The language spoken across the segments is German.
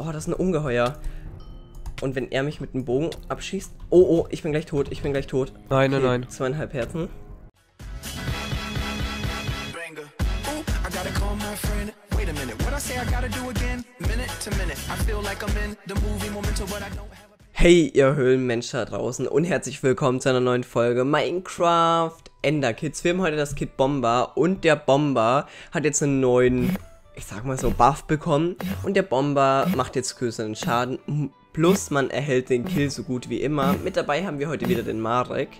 Oh, das ist ein Ungeheuer. Und wenn er mich mit dem Bogen abschießt. Oh, oh, ich bin gleich tot. Ich bin gleich tot. Nein, nein, nein. Zweieinhalb Herzen. Hey, ihr Höhlenmenschen da draußen und herzlich willkommen zu einer neuen Folge Minecraft Ender Kids. Wir haben heute das Kid Bomber und der Bomber hat jetzt einen neuen, ich sag mal so, Buff bekommen. Und der Bomber macht jetzt größeren Schaden. Plus man erhält den Kill so gut wie immer. Mit dabei haben wir heute wieder den Marek.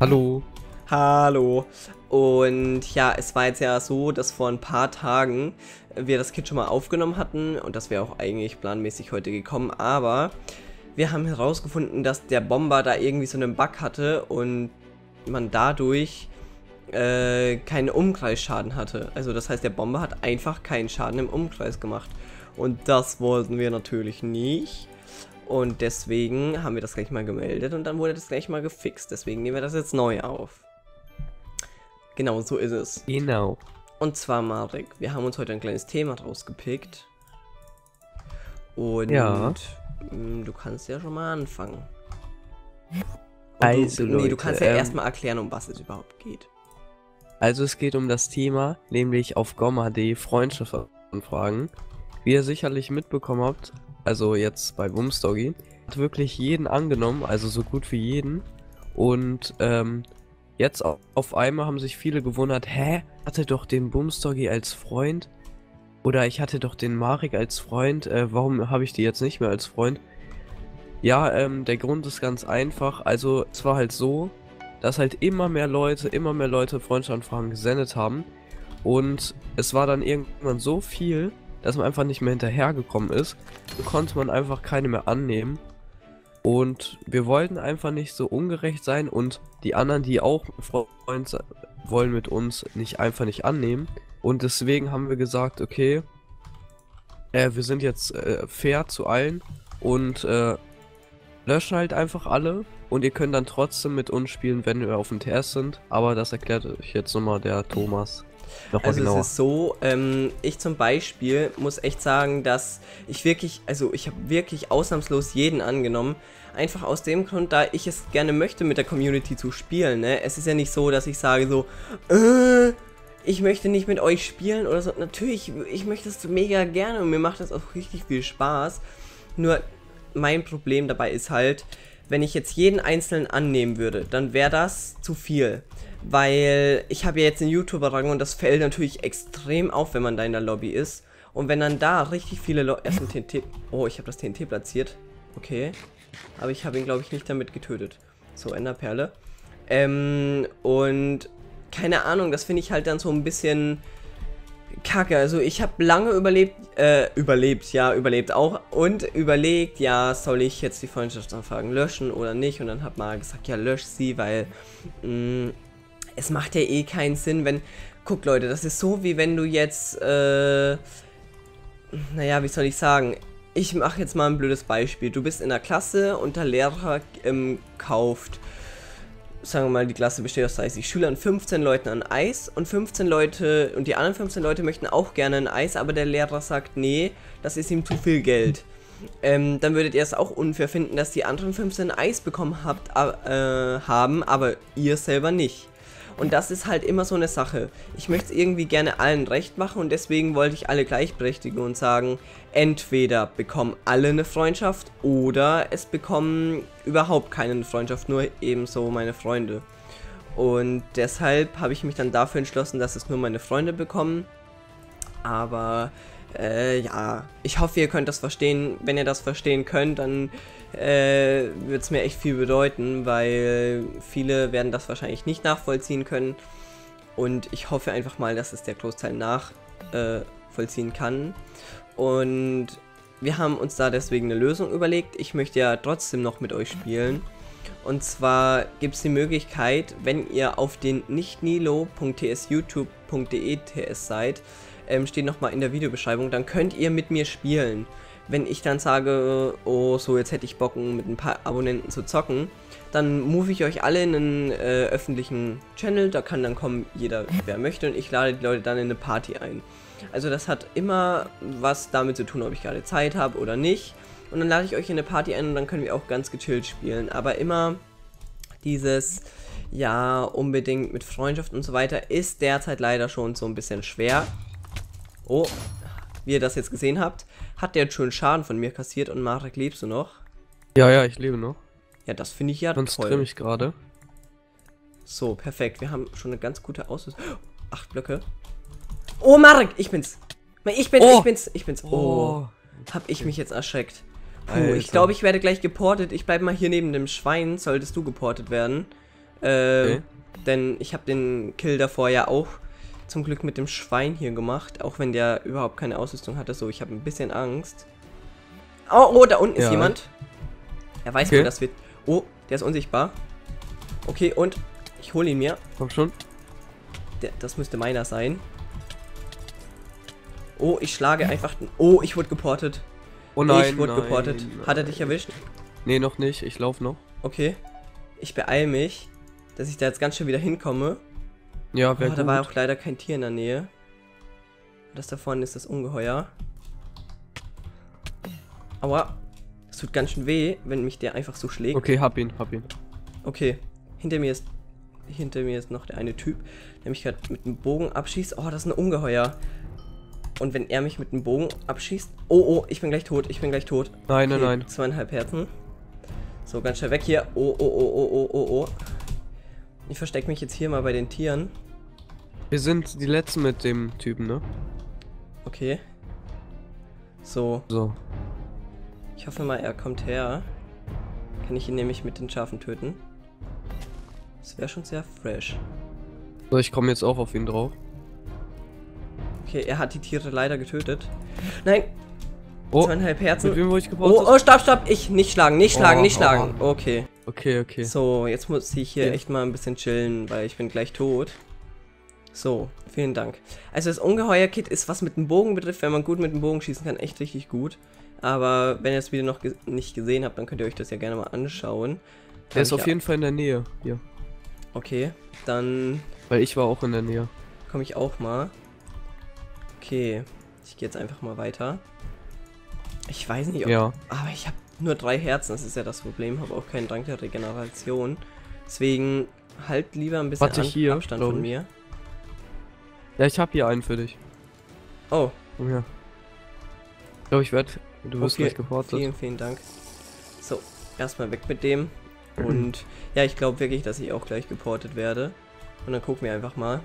Hallo. Hallo. Und ja, es war jetzt ja so, dass vor ein paar Tagen wir das Kit schon mal aufgenommen hatten und das wäre auch eigentlich planmäßig heute gekommen, aber wir haben herausgefunden, dass der Bomber da irgendwie so einen Bug hatte und man dadurch äh, keinen Umkreisschaden hatte. Also das heißt, der Bomber hat einfach keinen Schaden im Umkreis gemacht. Und das wollten wir natürlich nicht. Und deswegen haben wir das gleich mal gemeldet und dann wurde das gleich mal gefixt. Deswegen nehmen wir das jetzt neu auf. Genau, so ist es. Genau. Und zwar, Marek, wir haben uns heute ein kleines Thema rausgepickt. Und Ja. mh, du kannst ja schon mal anfangen. Und Also, du, nee, du Leute, kannst ja ähm, erstmal erklären, um was es überhaupt geht. Also es geht um das Thema, nämlich auf Gomma.de Freundschaftsanfragen. Wie ihr sicherlich mitbekommen habt, also jetzt bei Bumstoggy, hat wirklich jeden angenommen, also so gut wie jeden. Und ähm, jetzt au- auf einmal haben sich viele gewundert, hä, hatte doch den Bumstoggy als Freund? Oder ich hatte doch den Marek als Freund, äh, warum habe ich die jetzt nicht mehr als Freund? Ja, ähm, der Grund ist ganz einfach. Also es war halt so, dass halt immer mehr Leute, immer mehr Leute Freundschaftsanfragen gesendet haben. Und es war dann irgendwann so viel, dass man einfach nicht mehr hinterhergekommen ist. So konnte man einfach keine mehr annehmen. Und wir wollten einfach nicht so ungerecht sein und die anderen, die auch Freund wollen mit uns, nicht einfach nicht annehmen. Und deswegen haben wir gesagt, okay, äh, wir sind jetzt äh, fair zu allen und äh, löschen halt einfach alle und ihr könnt dann trotzdem mit uns spielen, wenn wir auf dem TS sind. Aber das erklärt euch jetzt nochmal der Thomas. Nochmal Also genauer. es ist so, ähm, ich zum Beispiel muss echt sagen, dass ich wirklich, also ich habe wirklich ausnahmslos jeden angenommen. Einfach aus dem Grund, da ich es gerne möchte, mit der Community zu spielen. Ne? Es ist ja nicht so, dass ich sage so, äh, ich möchte nicht mit euch spielen oder so. Natürlich, ich möchte es mega gerne und mir macht das auch richtig viel Spaß. Nur mein Problem dabei ist halt, wenn ich jetzt jeden einzelnen annehmen würde, dann wäre das zu viel. Weil ich habe ja jetzt einen YouTuber-Rang und das fällt natürlich extrem auf, wenn man da in der Lobby ist. Und wenn dann da richtig viele Leute. Erst ein TNT. Oh, ich habe das TNT platziert. Okay. Aber ich habe ihn, glaube ich, nicht damit getötet. So, Enderperle. Ähm, und keine Ahnung, das finde ich halt dann so ein bisschen kacke. Also ich habe lange überlebt, äh, überlebt, ja, überlebt auch und überlegt, ja, soll ich jetzt die Freundschaftsanfragen löschen oder nicht? Und dann hat mal gesagt, ja, lösch sie, weil mh, es macht ja eh keinen Sinn, wenn, guck Leute, das ist so wie wenn du jetzt, äh, naja, wie soll ich sagen? Ich mache jetzt mal ein blödes Beispiel. Du bist in der Klasse und der Lehrer ähm, kauft sagen wir mal, die Klasse besteht aus 30 Schülern, 15 Leuten ein Eis und 15 Leute und die anderen 15 Leute möchten auch gerne ein Eis, aber der Lehrer sagt, nee, das ist ihm zu viel Geld. Ähm, dann würdet ihr es auch unfair finden, dass die anderen 15 Eis bekommen habt, äh, haben, aber ihr selber nicht. Und das ist halt immer so eine Sache. Ich möchte es irgendwie gerne allen recht machen und deswegen wollte ich alle gleichberechtigen und sagen, entweder bekommen alle eine Freundschaft oder es bekommen überhaupt keine eine Freundschaft, nur ebenso meine Freunde. Und deshalb habe ich mich dann dafür entschlossen, dass es nur meine Freunde bekommen. Aber äh, ja, ich hoffe, ihr könnt das verstehen. Wenn ihr das verstehen könnt, dann äh, wird es mir echt viel bedeuten, weil viele werden das wahrscheinlich nicht nachvollziehen können. Und ich hoffe einfach mal, dass es der Großteil nachvollziehen äh, kann. Und wir haben uns da deswegen eine Lösung überlegt. Ich möchte ja trotzdem noch mit euch spielen. Und zwar gibt es die Möglichkeit, wenn ihr auf den nichtnilo.tsyoutube.de ts seid, ähm, steht nochmal in der Videobeschreibung, dann könnt ihr mit mir spielen. Wenn ich dann sage, oh, so jetzt hätte ich Bock, mit ein paar Abonnenten zu zocken, dann move ich euch alle in einen äh, öffentlichen Channel, da kann dann kommen jeder, wer möchte, und ich lade die Leute dann in eine Party ein. Also das hat immer was damit zu tun, ob ich gerade Zeit habe oder nicht. Und dann lade ich euch in eine Party ein und dann können wir auch ganz gechillt spielen. Aber immer dieses, ja, unbedingt mit Freundschaft und so weiter, ist derzeit leider schon so ein bisschen schwer. Oh, wie ihr das jetzt gesehen habt, hat der jetzt schon Schaden von mir kassiert und Marek, lebst du noch? Ja, ja, ich lebe noch. Ja, das finde ich ja Konzentriere toll. mich gerade. So, perfekt. Wir haben schon eine ganz gute Ausrüstung. Acht Blöcke. Oh, Marek, ich bin's. Ich bin's, Oh. ich bin's, ich bin's. Oh, hab ich mich jetzt erschreckt. Puh, ich Alter. glaube, ich werde gleich geportet. Ich bleib mal hier neben dem Schwein, solltest du geportet werden. Äh, Okay. Denn ich habe den Kill davor ja auch zum Glück mit dem Schwein hier gemacht. Auch wenn der überhaupt keine Ausrüstung hatte. So, ich habe ein bisschen Angst. Oh, oh, da unten ist Ja. jemand. Er weiß, Okay. wo das wird. Oh, der ist unsichtbar. Okay, und ich hole ihn mir. Komm schon. Der, das müsste meiner sein. Oh, ich schlage einfach. Oh, ich wurde geportet. Oh nein, ich wurde nein, geportet. Hat er dich nein. erwischt? Nee, noch nicht. Ich laufe noch. Okay. Ich beeil mich, dass ich da jetzt ganz schnell wieder hinkomme. Ja, Oh, wer da war auch leider kein Tier in der Nähe. Das da vorne ist das Ungeheuer. Aua. Das tut ganz schön weh, wenn mich der einfach so schlägt. Okay, hab ihn, hab ihn. Okay, hinter mir ist hinter mir ist noch der eine Typ, der mich gerade mit dem Bogen abschießt. Oh, das ist ein Ungeheuer. Und wenn er mich mit dem Bogen abschießt, oh oh, ich bin gleich tot, ich bin gleich tot. Nein, nein, Okay, nein. Zweieinhalb Herzen. So, ganz schnell weg hier. Oh oh oh oh oh oh oh. Ich verstecke mich jetzt hier mal bei den Tieren. Wir sind die letzten mit dem Typen, ne? Okay. So, So. ich hoffe mal, er kommt her. Kann ich ihn nämlich mit den Schafen töten? Das wäre schon sehr fresh. So, ich komme jetzt auch auf ihn drauf. Okay, er hat die Tiere leider getötet. Nein, Oh, zweieinhalb mit Herzen. wem wurde ich? Oh, oh, stopp, stopp. Ich nicht schlagen, nicht schlagen, Oh, nicht oh, schlagen. Okay. Okay, okay. So, jetzt muss ich hier Ja. echt mal ein bisschen chillen, weil ich bin gleich tot. So, vielen Dank. Also das Ungeheuer-Kit ist, was mit dem Bogen betrifft, wenn man gut mit dem Bogen schießen kann, echt richtig gut. Aber wenn ihr das Video noch ge nicht gesehen habt, dann könnt ihr euch das ja gerne mal anschauen. Der ist Kann ich auf jeden Fall in der Nähe. Hier. Okay, dann Weil ich war auch in der Nähe. komme ich auch mal. Okay, ich gehe jetzt einfach mal weiter. Ich weiß nicht, ob Ja. Aber ich habe nur drei Herzen, das ist ja das Problem. Habe auch keinen Dank der Regeneration. Deswegen halt lieber ein bisschen Warte, hier, Abstand von mir. Ja, ich hab hier einen für dich. Oh, her. Ich glaube, ich werde. Du wirst Okay, gleich geportet. vielen, vielen Dank. So, erstmal weg mit dem. Und ja, ich glaube wirklich, dass ich auch gleich geportet werde. Und dann gucken wir einfach mal.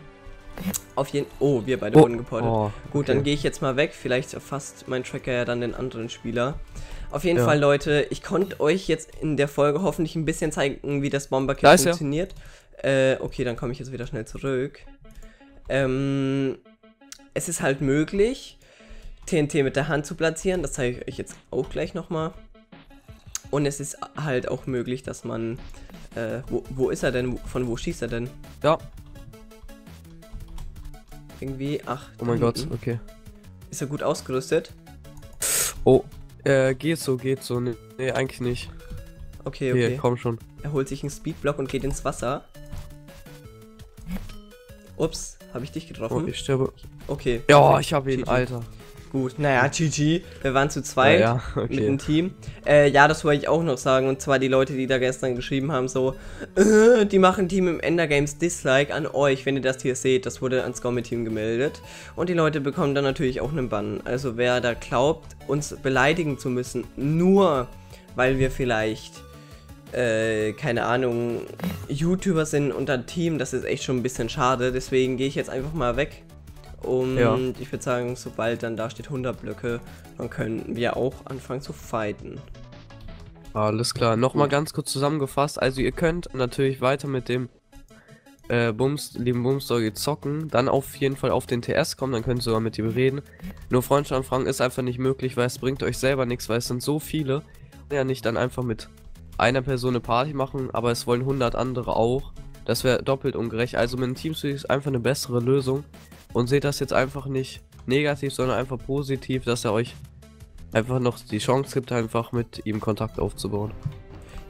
Auf jeden Oh, wir beide wurden geportet. oh, Gut, okay. dann gehe ich jetzt mal weg. Vielleicht erfasst mein Tracker ja dann den anderen Spieler. Auf jeden Ja. Fall, Leute, ich konnte euch jetzt in der Folge hoffentlich ein bisschen zeigen, wie das Bomberkit Da er. funktioniert. Äh, okay, dann komme ich jetzt wieder schnell zurück. Ähm, es ist halt möglich, TNT mit der Hand zu platzieren. Das zeige ich euch jetzt auch gleich nochmal. Und es ist halt auch möglich, dass man. Äh, wo, wo ist er denn? Von wo schießt er denn? Ja. Irgendwie. Ach. Oh mein Gott, okay. Ist er gut ausgerüstet? Oh, äh, geht so, geht so. Nee, nee eigentlich nicht. Okay, Okay, okay. komm schon. Er holt sich einen Speedblock und geht ins Wasser. Ups, habe ich dich Oh, getroffen? ich sterbe. Okay. Ja, ich hab ihn. Alter. Gut, naja, GG. Wir waren zu zweit Ja, ja, mit okay. dem Team. Äh, ja, das wollte ich auch noch sagen. Und zwar die Leute, die da gestern geschrieben haben, so, äh, die machen Team im Endergames Dislike an euch, wenn ihr das hier seht. Das wurde ans Gomme-Team gemeldet. Und die Leute bekommen dann natürlich auch einen Bann. Also wer da glaubt, uns beleidigen zu müssen, nur weil wir vielleicht äh, keine Ahnung, YouTuber sind und ein Team, das ist echt schon ein bisschen schade. Deswegen gehe ich jetzt einfach mal weg. Und Ja. ich würde sagen, sobald dann da steht 100 Blöcke, dann können wir auch anfangen zu fighten. Alles klar. Nochmal Gut. ganz kurz zusammengefasst. Also ihr könnt natürlich weiter mit dem äh, Bums, lieben Bumsdoggy zocken, dann auf jeden Fall auf den TS kommen, dann könnt ihr sogar mit ihm reden. Nur Freundschaftsanfragen ist einfach nicht möglich, weil es bringt euch selber nichts, weil es sind so viele. Ja, nicht dann einfach mit einer Person eine Party machen, aber es wollen 100 andere auch. Das wäre doppelt ungerecht. Also mit einem Teamspeak ist einfach eine bessere Lösung. Und seht das jetzt einfach nicht negativ, sondern einfach positiv, dass er euch einfach noch die Chance gibt, einfach mit ihm Kontakt aufzubauen.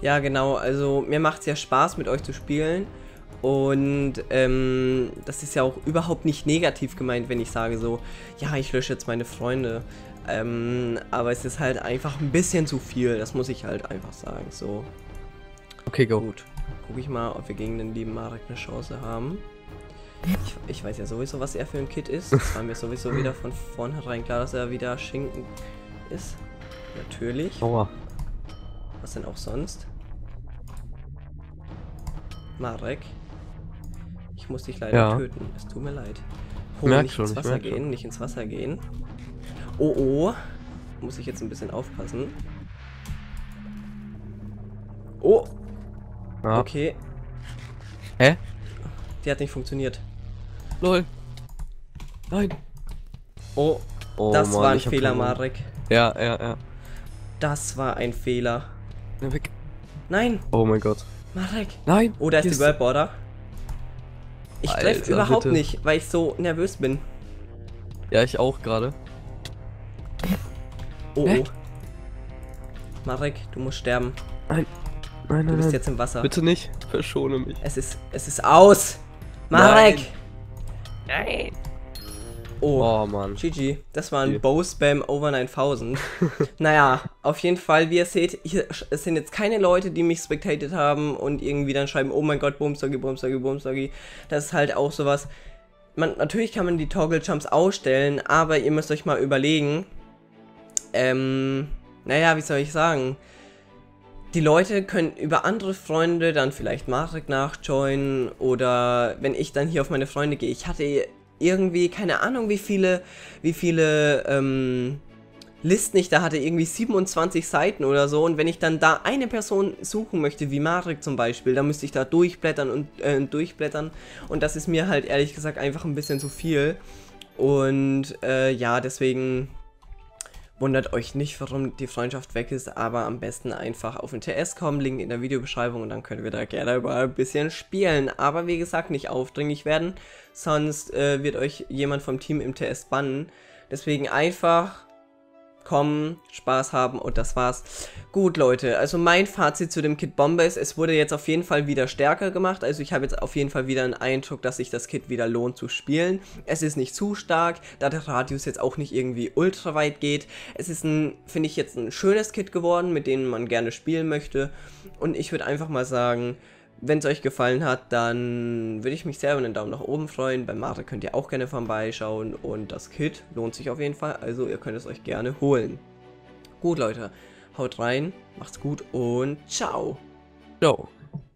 Ja, genau. Also mir macht es ja Spaß, mit euch zu spielen. Und ähm, das ist ja auch überhaupt nicht negativ gemeint, wenn ich sage so, ja, ich lösche jetzt meine Freunde. Ähm, aber es ist halt einfach ein bisschen zu viel, das muss ich halt einfach sagen. So, Okay, go. gut. Guck ich mal, ob wir gegen den lieben Marek eine Chance haben. Ich, ich weiß ja sowieso, was er für ein Kid ist. Es war mir sowieso wieder von vornherein klar, dass er wieder Schinken ist. Natürlich. Aua. Was denn auch sonst? Marek. Ich muss dich leider Ja. töten. Es tut mir leid. merk nicht schon, ins Wasser gehen, schon. nicht ins Wasser gehen. Oh oh. Muss ich jetzt ein bisschen aufpassen. Oh, Ja. okay. Hä? Die hat nicht funktioniert. Lol. Nein. Oh, Oh, das Mann, war ein Fehler. Marek. Ja, ja, ja. Das war ein Fehler. Na, weg. Nein, Oh mein Gott. Marek. Nein. Oh, da ist die World Border. Ich treffe überhaupt bitte. nicht, weil ich so nervös bin. Ja, ich auch gerade. Oh, oh. Marek, du musst sterben. Nein, Du nein, bist nein. jetzt im Wasser. Bitte nicht. Verschone mich. Es ist, es ist aus. Marek! Nein. Oh, Oh, Mann. GG. Das war ein Okay. Bow-Spam over 9000. naja, auf jeden Fall, wie ihr seht, hier, es sind jetzt keine Leute, die mich spectated haben und irgendwie dann schreiben, oh mein Gott, Boomstoggy, Boomstoggy, Boomstoggy. Das ist halt auch sowas. Man, natürlich kann man die Toggle Jumps ausstellen, aber ihr müsst euch mal überlegen, ähm, naja, wie soll ich sagen? Die Leute können über andere Freunde dann vielleicht Marek nachjoinen oder wenn ich dann hier auf meine Freunde gehe. Ich hatte irgendwie, keine Ahnung, wie viele, wie viele ähm, Listen ich da hatte, irgendwie 27 Seiten oder so. Und wenn ich dann da eine Person suchen möchte, wie Marek zum Beispiel, dann müsste ich da durchblättern und äh, durchblättern. Und das ist mir halt ehrlich gesagt einfach ein bisschen zu viel. Und äh, ja, deswegen Wundert euch nicht, warum die Freundschaft weg ist, aber am besten einfach auf den TS kommen, Link in der Videobeschreibung und dann können wir da gerne überall ein bisschen spielen. Aber wie gesagt, nicht aufdringlich werden, sonst äh, wird euch jemand vom Team im TS bannen. Deswegen einfach kommen, Spaß haben und das war's. Gut, Leute, also mein Fazit zu dem Kit Bomber ist, es wurde jetzt auf jeden Fall wieder stärker gemacht. Also ich habe jetzt auf jeden Fall wieder einen Eindruck, dass sich das Kit wieder lohnt zu spielen. Es ist nicht zu stark, da der Radius jetzt auch nicht irgendwie ultra weit geht. Es ist ein, finde ich jetzt ein schönes Kit geworden, mit dem man gerne spielen möchte. Und ich würde einfach mal sagen, wenn es euch gefallen hat, dann würde ich mich sehr über einen Daumen nach oben freuen. Bei Marte könnt ihr auch gerne vorbeischauen und das Kit lohnt sich auf jeden Fall, also ihr könnt es euch gerne holen. Gut, Leute, haut rein, macht's gut und ciao. Ciao.